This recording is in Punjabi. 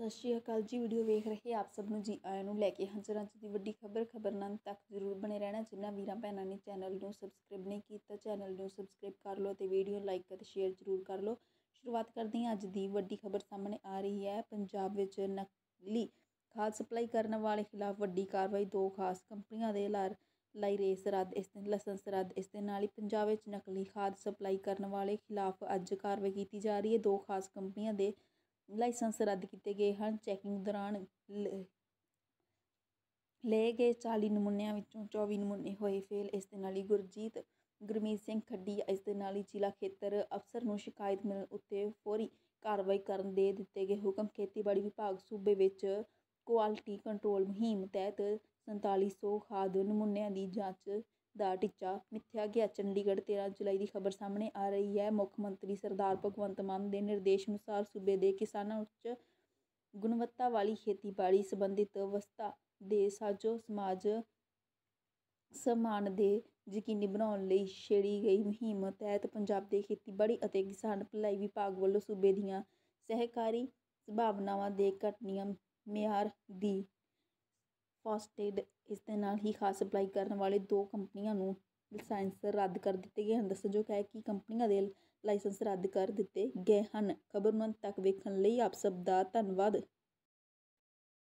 ਸਤਿ ਸ਼੍ਰੀ ਅਕਾਲ ਜੀ, ਵੀਡੀਓ ਵੇਖ ਰਹੇ ਆਪ ਸਭ ਨੂੰ ਜੀ, ਆਇਆਂ ਨੂੰ ਲੈ ਕੇ ਹਾਜ਼ਰ ਅੱਜ ਦੀ ਵੱਡੀ ਖਬਰ ਖਬਰ ਨਾਲ ਤੱਕ ਜ਼ਰੂਰ ਬਣੇ ਰਹਿਣਾ, ਜਿਨ੍ਹਾਂ ਵੀਰਾਂ ਭੈਣਾਂ ਨੇ ਚੈਨਲ ਨੂੰ ਸਬਸਕ੍ਰਾਈਬ ਨਹੀਂ ਕੀਤਾ, ਚੈਨਲ ਨੂੰ ਸਬਸਕ੍ਰਾਈਬ ਕਰ ਲਓ ਤੇ ਵੀਡੀਓ ਲਾਈਕ ਅਤੇ ਸ਼ੇਅਰ ਜ਼ਰੂਰ ਕਰ ਲਓ। ਸ਼ੁਰੂਆਤ ਕਰਦੇ ਹਾਂ ਅੱਜ ਦੀ ਵੱਡੀ ਖਬਰ ਸਾਹਮਣੇ ਆ ਰਹੀ ਹੈ। ਪੰਜਾਬ ਵਿੱਚ ਨਕਲੀ ਖਾਦ ਸਪਲਾਈ ਕਰਨ ਵਾਲੇ ਖਿਲਾਫ ਵੱਡੀ ਕਾਰਵਾਈ, ਦੋ ਖਾਸ ਕੰਪਨੀਆਂ ਦੇ ਲਾਰ ਲਈ ਰੇਸ ਰੱਦ, ਇਸ ਦਿਨ ਲਾਇਸੈਂਸ ਰੱਦ, ਇਸ ਦੇ ਨਾਲ ਹੀ ਪੰਜਾਬ ਵਿੱਚ ਨਕਲੀ ਖਾਦ ਸਪਲਾਈ ਕਰਨ ਵਾਲੇ ਖਿਲਾਫ ਅੱਜ ਕਾਰਵਾਈ ਕੀਤੀ ਜਾ ਰਹੀ ਹੈ। ਦੋ ਖਾਸ ਕੰਪਨੀਆਂ ਦੇ ਲਾਇਸੈਂਸ ਰੱਦ ਕੀਤੇ ਗਏ ਹਨ। ਚੈਕਿੰਗ ਦੌਰਾਨ ਲਏ ਗਏ 40 ਨਮੂਨਿਆਂ ਵਿੱਚੋਂ 24 ਨਮੂਨੇ ਹੋਏ ਫੇਲ। ਇਸ ਦੇ ਨਾਲ ਹੀ ਗੁਰਜੀਤ, ਗੁਰਮੀਤ ਸਿੰਘ ਖੱਡੀ, ਇਸ ਦੇ ਨਾਲ ਹੀ ਜ਼ਿਲ੍ਹਾ ਖੇਤਰ ਅਫਸਰ ਨੂੰ ਸ਼ਿਕਾਇਤ ਮਿਲਣ ਉੱਤੇ ਫੌਰੀ ਕਾਰਵਾਈ ਕਰਨ ਦੇ ਦਿੱਤੇ ਗਏ ਹੁਕਮ। ਖੇਤੀਬਾੜੀ ਵਿਭਾਗ ਸੂਬੇ ਵਿੱਚ ਕੁਆਲਿਟੀ ਕੰਟਰੋਲ ਮੁਹਿੰਮ ਤਹਿਤ 4700 ਖਾਦ ਨਮੂਨਿਆਂ ਦੀ ਜਾਂਚ ਦਾ ਟੀਚਾ ਮਿੱਥਿਆ ਗਿਆ। ਚੰਡੀਗੜ੍ਹ 13 ਜੁਲਾਈ ਦੀ ਖਬਰ ਸਾਹਮਣੇ ਆ ਰਹੀ ਹੈ। ਮੁੱਖ ਮੰਤਰੀ ਸਰਦਾਰ ਭਗਵੰਤ ਮਾਨ ਦੇ ਨਿਰਦੇਸ਼ ਅਨੁਸਾਰ ਸੂਬੇ ਦੇ ਕਿਸਾਨਾਂ ਉੱਚ ਗੁਣਵੱਤਾ ਵਾਲੀ ਖੇਤੀਬਾੜੀ ਸੰਬੰਧਿਤ ਵਸਤਾਂ ਦੇ ਸਾਜੋ ਸਮਾਜ ਸਮਾਨ ਦੇ ਯਕੀਨੀ ਬਣਾਉਣ ਲਈ ਛੇੜੀ ਗਈ ਮੁਹਿੰਮ ਤਹਿਤ ਪੰਜਾਬ ਦੇ ਖੇਤੀਬਾੜੀ ਅਤੇ ਕਿਸਾਨ ਭਲਾਈ ਵਿਭਾਗ ਵੱਲੋਂ ਸੂਬੇ ਦੀਆਂ ਸਹਿਕਾਰੀ ਸੰਭਾਵਨਾਵਾਂ ਦੇ ਘਟਨੀਆਂ ਮਿਆਰ ਦੀ ਫਾਸਟੇਡ ਇਸ ਦੇ ਨਾਲ ਹੀ ਖਾਦ ਸਪਲਾਈ ਕਰਨ ਵਾਲੇ ਦੋ ਕੰਪਨੀਆਂ ਨੂੰ ਲਾਇਸੈਂਸ ਰੱਦ ਕਰ ਦਿੱਤੇ ਗਏ ਹਨ। ਦੱਸਣਯੋਗ ਹੈ ਕਿ ਕੰਪਨੀਆਂ ਦੇ ਲਾਇਸੈਂਸ ਰੱਦ ਕਰ ਦਿੱਤੇ ਗਏ ਹਨ। ਖਬਰ ਨੂੰ ਅੰਤ ਤੱਕ ਵੇਖਣ ਲਈ ਆਪ ਸਭ ਦਾ ਧੰਨਵਾਦ।